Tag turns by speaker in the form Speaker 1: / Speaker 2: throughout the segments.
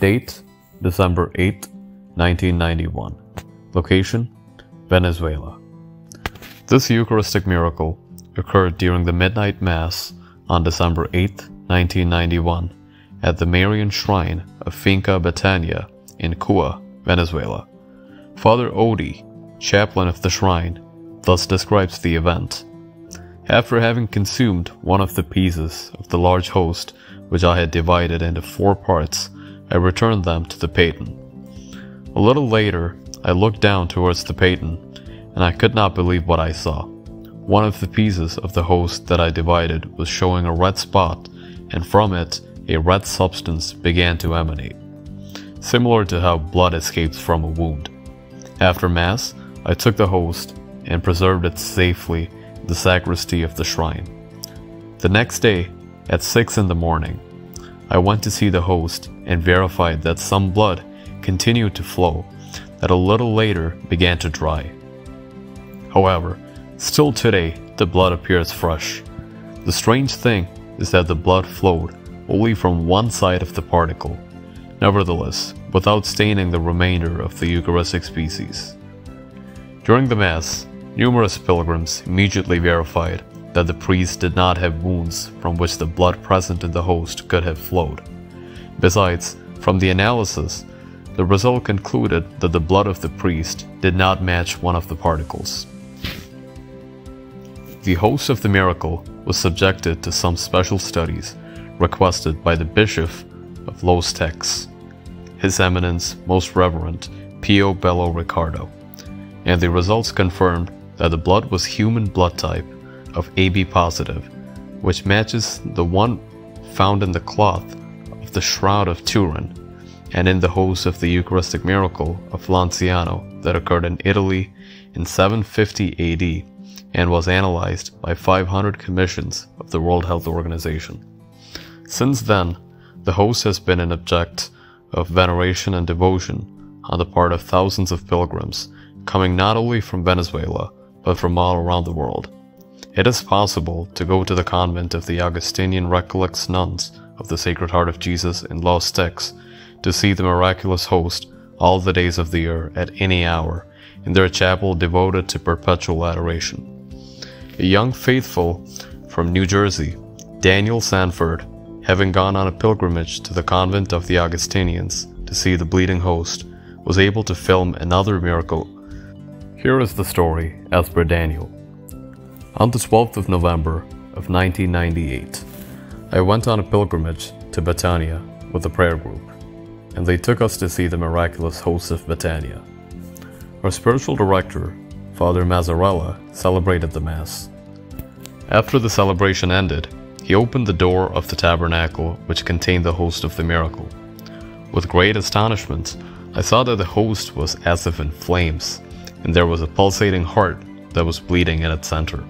Speaker 1: Date December 8, 1991. Location Venezuela. This Eucharistic miracle occurred during the Midnight Mass on December 8, 1991, at the Marian Shrine of Finca Betania in Cua, Venezuela. Father Otty, chaplain of the shrine, thus describes the event. After having consumed one of the pieces of the large host, which I had divided into four parts, I returned them to the paten. A little later, I looked down towards the paten, and I could not believe what I saw. One of the pieces of the host that I divided was showing a red spot, and from it, a red substance began to emanate, similar to how blood escapes from a wound. After Mass, I took the host and preserved it safely the sacristy of the shrine. The next day, at 6 in the morning, I went to see the host and verified that some blood continued to flow, that a little later began to dry. However, still today, the blood appears fresh. The strange thing is that the blood flowed only from one side of the particle, nevertheless, without staining the remainder of the Eucharistic species. During the Mass, numerous pilgrims immediately verified that the priest did not have wounds from which the blood present in the host could have flowed. Besides, from the analysis, the result concluded that the blood of the priest did not match one of the particles. The host of the miracle was subjected to some special studies requested by the Bishop of Los Teques, His Eminence Most Reverend Pio Bello Ricardo, and the results confirmed that the blood was human blood type of AB positive, which matches the one found in the cloth of the Shroud of Turin and in the host of the Eucharistic miracle of Lanciano that occurred in Italy in 750 AD and was analyzed by 500 commissions of the World Health Organization. Since then, the host has been an object of veneration and devotion on the part of thousands of pilgrims coming not only from Venezuela but from all around the world. It is possible to go to the convent of the Augustinian Recollects nuns of the Sacred Heart of Jesus in Los Teques to see the miraculous host all the days of the year at any hour in their chapel devoted to perpetual adoration. A young faithful from New Jersey, Daniel Sanford, having gone on a pilgrimage to the convent of the Augustinians to see the bleeding host, was able to film another miracle. Here is the story as per Daniel. On the 12th of November of 1998, I went on a pilgrimage to Betania with a prayer group, and they took us to see the miraculous host of Betania. Our spiritual director, Father Mazzarella, celebrated the Mass. After the celebration ended, he opened the door of the tabernacle which contained the host of the miracle. With great astonishment, I saw that the host was as if in flames, and there was a pulsating heart that was bleeding in its center.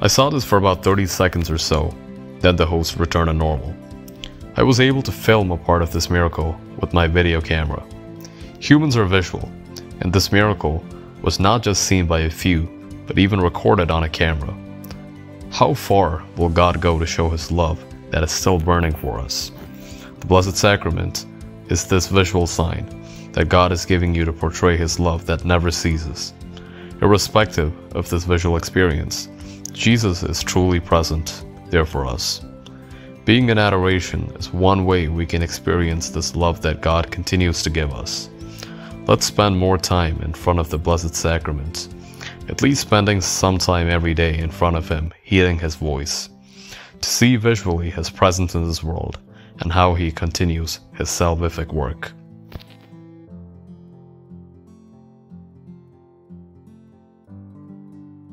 Speaker 1: I saw this for about 30 seconds or so, then the host returned to normal. I was able to film a part of this miracle with my video camera. Humans are visual, and this miracle was not just seen by a few, but even recorded on a camera. How far will God go to show His love that is still burning for us? The Blessed Sacrament is this visual sign that God is giving you to portray His love that never ceases. Irrespective of this visual experience, Jesus is truly present there for us. Being in adoration is one way we can experience this love that God continues to give us. Let's spend more time in front of the Blessed Sacrament, at least spending some time every day in front of Him, hearing His voice, to see visually His presence in this world and how He continues His salvific work.